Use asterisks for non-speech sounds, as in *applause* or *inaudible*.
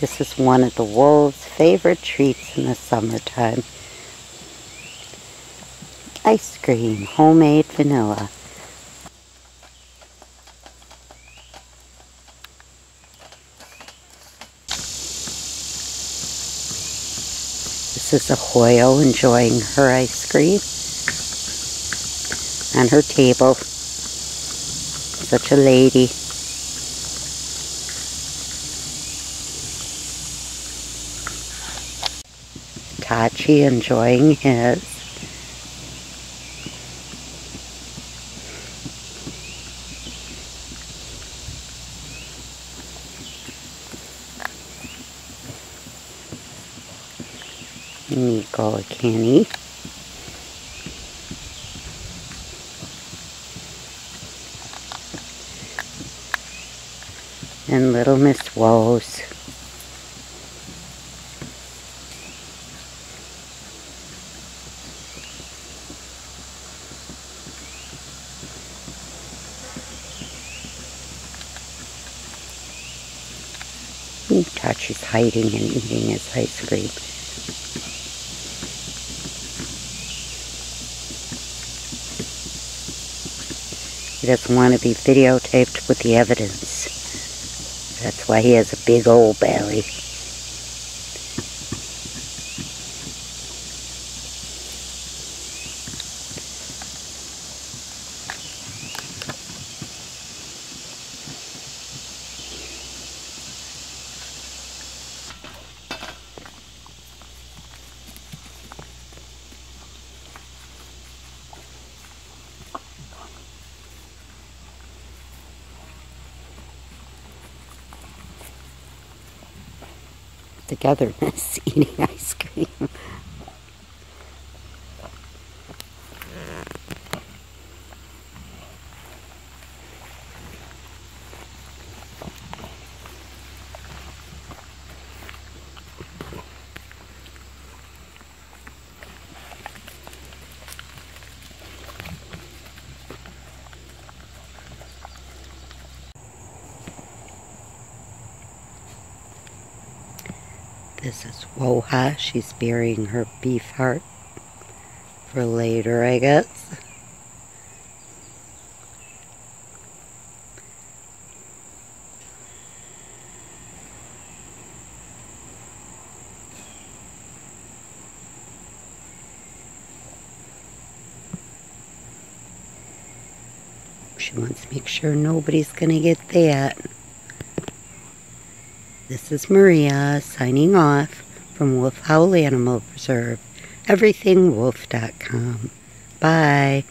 This is one of the wolves' favorite treats in the summertime. Ice cream, homemade vanilla. This is Ahoyo enjoying her ice cream on her table. Such a lady. Tachi enjoying his. Nico Kenny. And little Miss Woes. Tachi's hiding and eating his ice cream. He doesn't want to be videotaped with the evidence. That's why he has a big old belly. Togetherness *laughs* eating ice cream. This is Woha. She's burying her beef heart for later, I guess. She wants to make sure nobody's going to get that. This is Maria signing off from Wolf Howl Animal Preserve, everythingwolf.com. Bye.